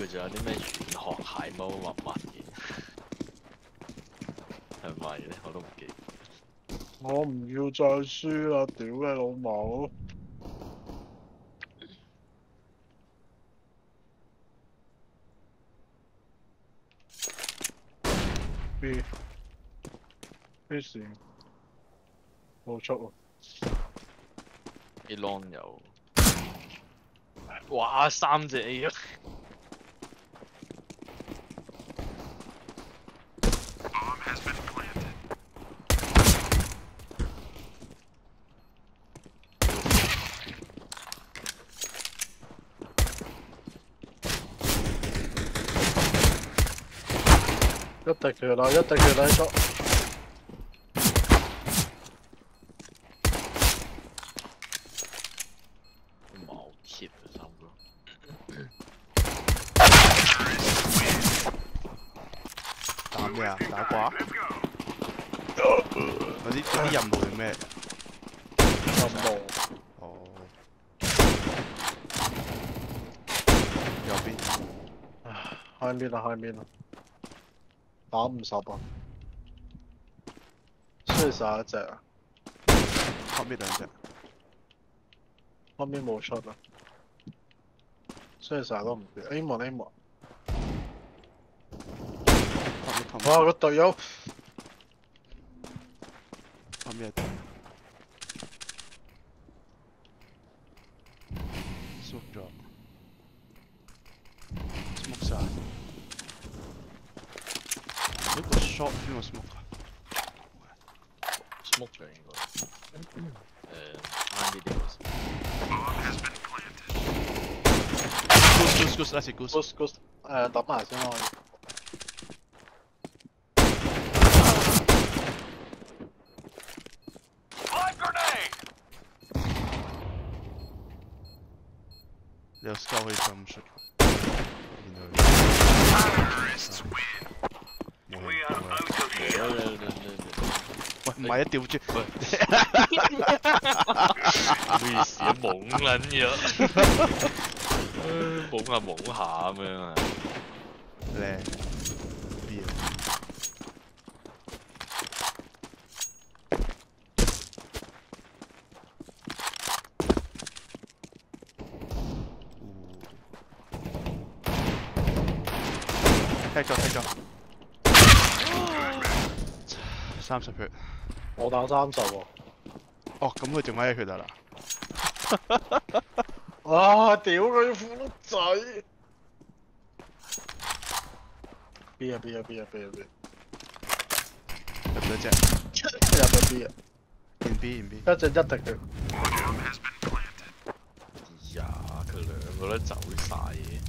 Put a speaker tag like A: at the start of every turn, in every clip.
A: 佢仲有啲咩玄學蟹貓乜乜嘅，係咪咧？我都唔記得。
B: 我唔要再輸啦！屌你老母！B B 線冇出喎
A: ，A long 有，哇三隻 A 啊！
B: 一滴血啦，一滴血喺度。
A: 冇貼啊，差唔多。
C: 打咩啊？打掛？嗰啲嗰啲任務定咩？
B: 任務
C: 哦。右邊
B: 下面啊，下面啊，打五十啊，衰晒一隻啊，
C: 後面兩隻，
B: 後面冇出啊，衰晒都唔掂，A 門 A 門，
C: 後面後面。
B: 哇個隊友。
C: 後面。一隻。smoke 咗，smoke 晒。嗰個 shot 邊個 smoke 啊
A: ？smoke 咗應該。誒啱啲啲嗰時
C: goose goose goose 那是 goose。
B: goose goose 誒抌埋先啦，
C: 你有喂，唔係啊，調轉。
A: 咩事啊？懵撚咗，懵下懵下咁樣啊！
C: 靚 B 啊！踢咗踢咗，三十血。
B: 我打三十喎，
C: 哦，咁佢剩翻一血得啦。
B: 啊屌佢副碌仔！B 啊 B 啊 B 啊 B 啊 B，
C: 入咗隻，
B: 入咗 B 啊，
C: 連 B 連 B。
B: 一隻一滴血，
A: 哎呀，佢兩個都走晒嘅。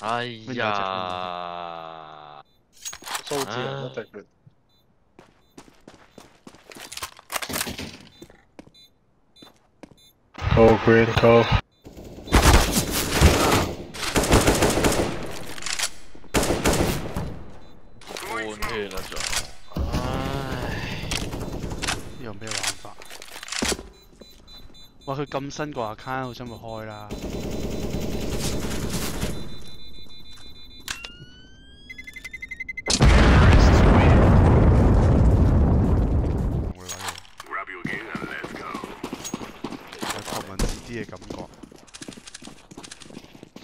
A: 哎呀，
B: 蘇志人一滴血。Go green go！
A: 半血啦仲，唉，
C: 呢有咩玩法？哇！佢咁新個 account，好心咪開啦。唔會玩嘢有頭文字 D 嘅感覺。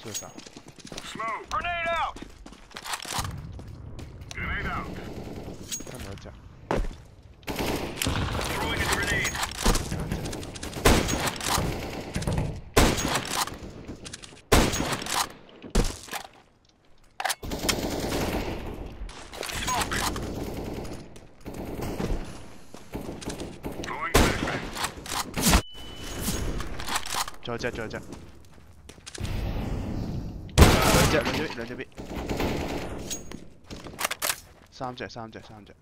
C: 衰晒。得咪一隻。隻，仲有隻。兩隻，兩隻，兩隻 B。三隻，三隻，三隻。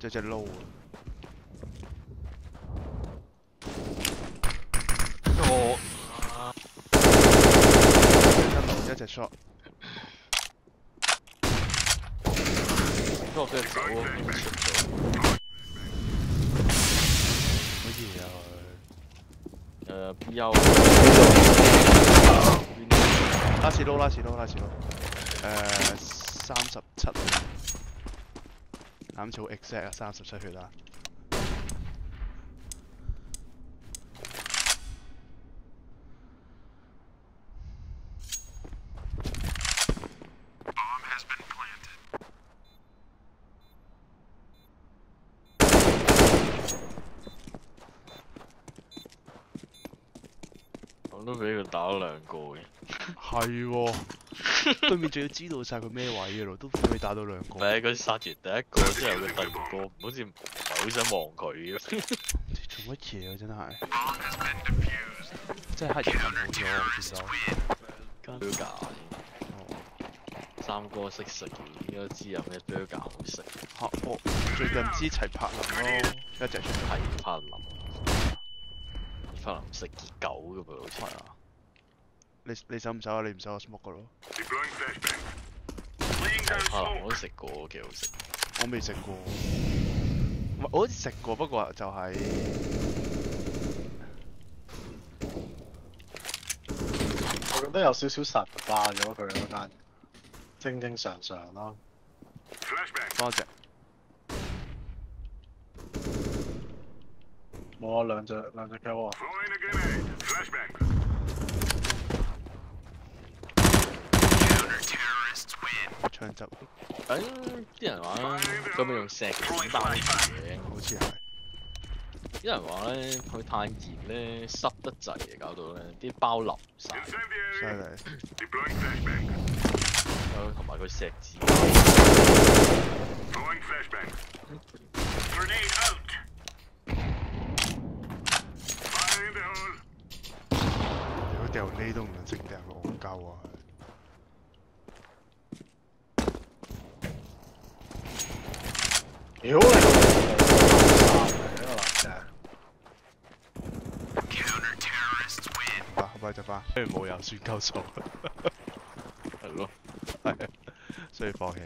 C: 隻隻撈啊！
A: 我
C: 一隻 shot，
A: 不過俾人有，
C: 拉士撈拉士撈拉士撈，誒三十七，啱草 exact 啊，三十七血啦。
A: 我都俾佢打咗兩個嘅，
C: 係喎，對面仲要知道晒佢咩位嘅咯，都俾佢打到兩個。
A: 唔係佢殺完第一個之後，佢第二個好似唔係好想望佢嘅，
C: 做乜嘢啊？真係，真係黑人問號咗，我見到。
A: 跟 burger
C: 哦，
A: 三哥識食，應該知有咩 burger 好食，
C: 嚇我最近知齊柏林咯，一隻出嚟。
A: 係柏林，柏林食熱狗嘅噃，好似
C: 係啊。你你手唔手啊？你唔手我 smoke 個咯。
A: 柏林我都食過，幾好食。
C: 我未食過，唔係我好似食過，不過就係、
B: 我覺得有少少神化咗佢嗰間，正正常常咯。
C: 多隻。
B: 冇啊，兩隻兩隻 K 喎。
A: 誒啲人話咧，咁咪用石子包住嘅，
C: 好似係。
A: 啲人話咧佢太熱咧濕得滯，搞到咧啲包淋晒，
C: 犀.利。
A: 同埋佢石子
C: 条呢都唔能识掟个戆鸠啊！
B: 屌你！
C: 快就翻，因为冇油算够数，
A: 系咯，
C: 所以放棄。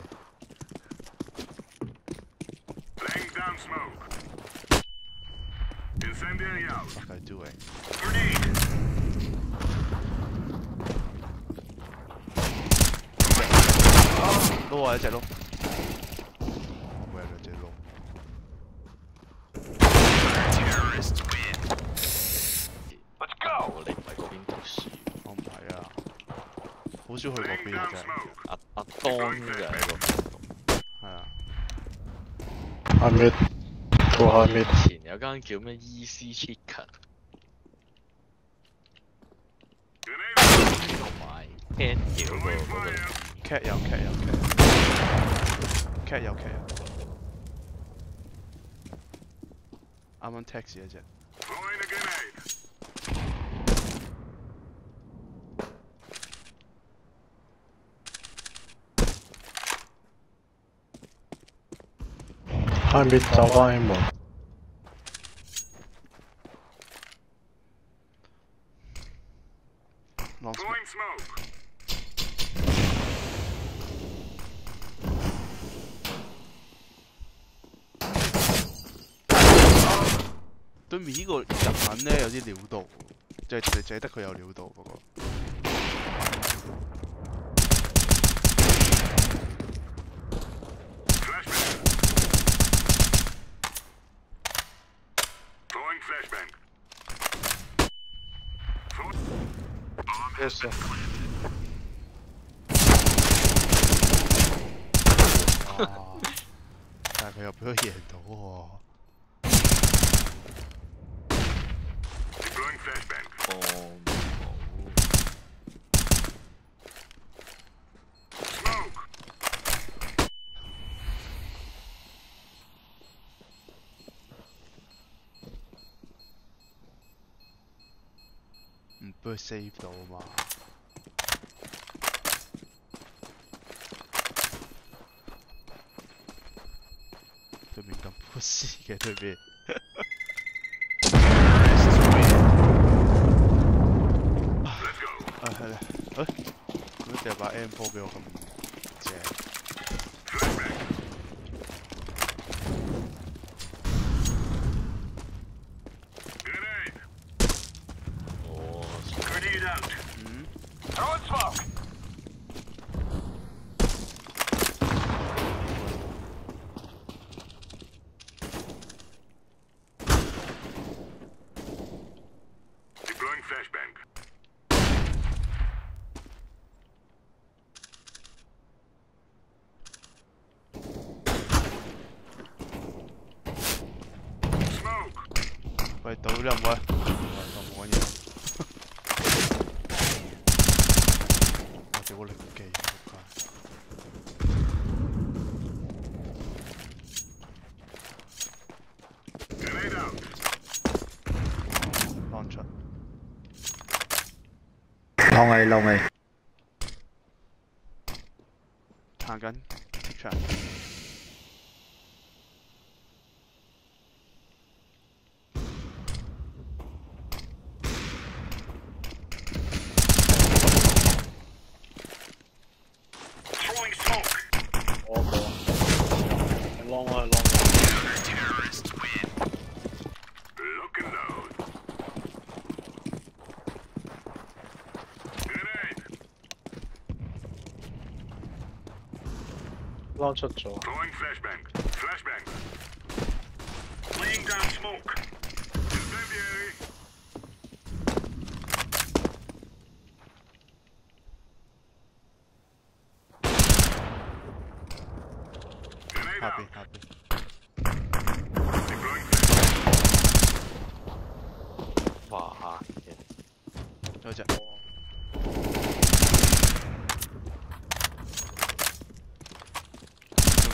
C: What? 撈啊一隻撈，我有兩隻撈。
D: Terrorists win. Let's go.
A: 你唔係嗰邊讀書，
C: 我唔係啊，好少去嗰邊真係。
A: 阿阿當嘅喺個邊度。
C: 係啊，
B: 下面做下面
A: 以前有間叫咩 Easy Chicken，
D: Grenade.
A: 同埋 Cat 叫個
D: Throwing
A: 嗰個
D: fire.
C: cat 有 cat 有 cat，cat 有 cat 有。啱啱 taxi 一隻
D: ，Throwing a grenade.
B: 下面走翻起門，
C: long smoke
D: Throwing smoke.
C: 對面呢個日文咧有啲料到，净得佢有料到嗰個。
B: Yes,
C: 但系佢又俾佢到喎。
D: Flashbang.
A: 放冇
D: Smoke.
C: 唔俾佢 save 到啊嘛。對面咁 pussy 嘅對面，
D: Terrorists win. Let's go.
C: 啊係啦，誒點解掉把 M4 俾我咁正？
D: Flashbang. Grenade. Grenade out.
C: 嗯，
D: Throwing smoke. Deploying flashbang. Smoke.
C: 喂，倒兩位，我冇嘢。我屌我零機，仆街。
D: Grenade out.
C: 放出，
E: 浪嚟浪嚟，
B: long low, long low. Terrorists win.
D: Look and load. Grenade.
B: Launch at shore.
D: Going flashbang. Flashbang. Laying down smoke. Incendiary. Grenade
C: happy
D: out. happy，Deploying flashbang.
A: 哇嚇
C: 有隻仲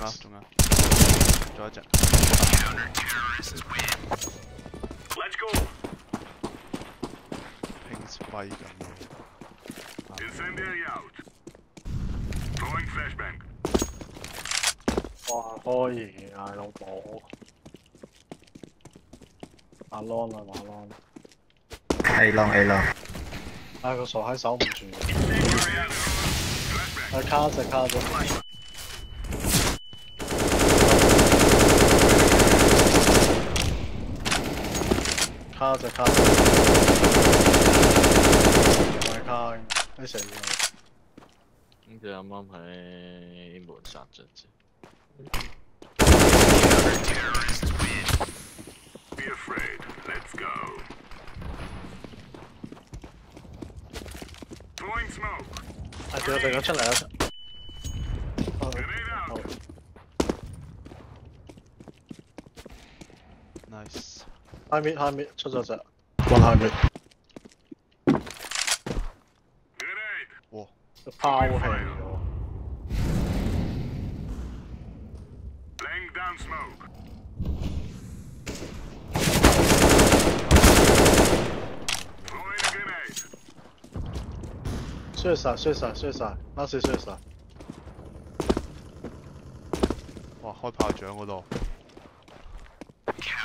C: 有仲有，仲有一隻
D: Let's go.
C: 拼跛緊嘅。
D: Incendiary out. Throwing flashbang.
B: 哇開嘢啊老母，阿 Lon 啊阿
E: Lon，A 浪 A 浪，
B: 啊個傻閪守唔住.啊卡隻卡咗，卡隻卡隻，唔係卡，你死咗。
A: 咁佢啱啱喺門殺咗啫。
D: Be afraid. Let's go. Throwing smoke.
B: 啊！佢突然間出嚟啦！啊
D: Grenade
B: 好
D: out.
C: nice，
B: 下面下面出咗隻，雲下面
D: Grenade.
C: 哇，
B: 個拋棄咗，
D: Laying down smoke. Throwing a grenade.
B: 睡死了睡死了睡死了那谁睡
C: 哇開炮仗嗰度。
A: 屌，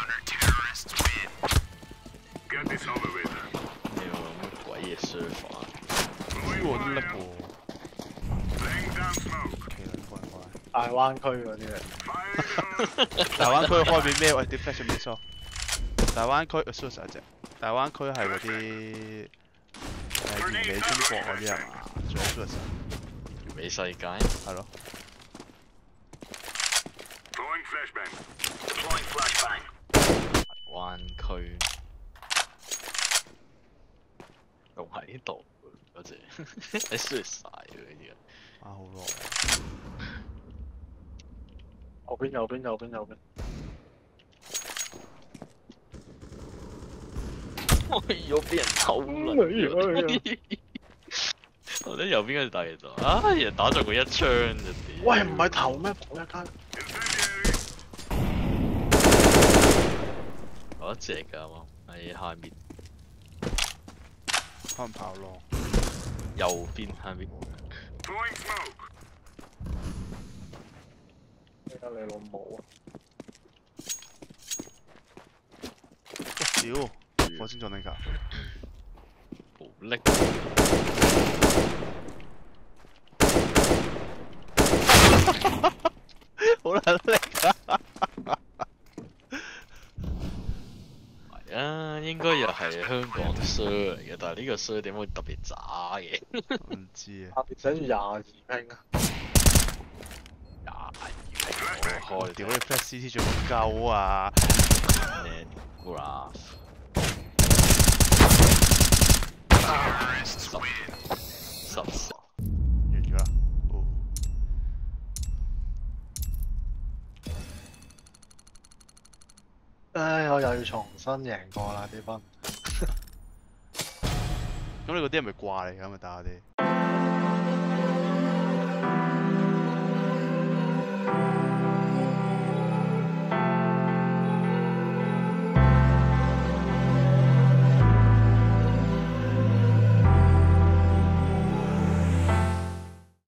A: 乜鬼嘢手
D: 法？
C: 我呢个。
B: 大灣區嗰啲
D: 啊！
C: 大灣區開變咩我也是我湾湾 defension 没错大湾区是不是啊这样台湾区系嗰啲誒完美中國嗰啲係嘛？仲有 s u
A: 完美世界，
C: 係咯
D: ，Throwing flashbang. Deploying flashbang.
A: 大灣區仲喺度嗰只，你衰晒喎呢啲人。
C: 啊好耐。
B: 右邊右邊右邊右邊，
A: 我要俾人偷啦！我覺得右邊嗰隻大嘅就，啊，人打中佢一槍就屌。
B: 喂唔係頭咩？我一間
D: ，Incendiary.
A: 有一隻㗎嘛，喺下面
C: 可能跑咯，
A: 右邊下面。
B: 依家你老母啊！
C: 屌，火星撞定球，
A: 無力。
C: 好撚叻啊！
A: 係啊，啦，應該又係香港 Sir 嚟嘅，但係呢個 Sir 點會特別渣嘅？
C: 唔知啊。
B: 下邊寫住廿二拼啊！
A: 廿二
C: 我
A: 開
C: 屌你 Flash CT 仲唔夠啊！
A: 扫，
C: 扫，解决了。
B: 哎，我又要重新赢过啦，啲分。
C: 咁你嗰啲系咪挂嚟噶？咪打啲。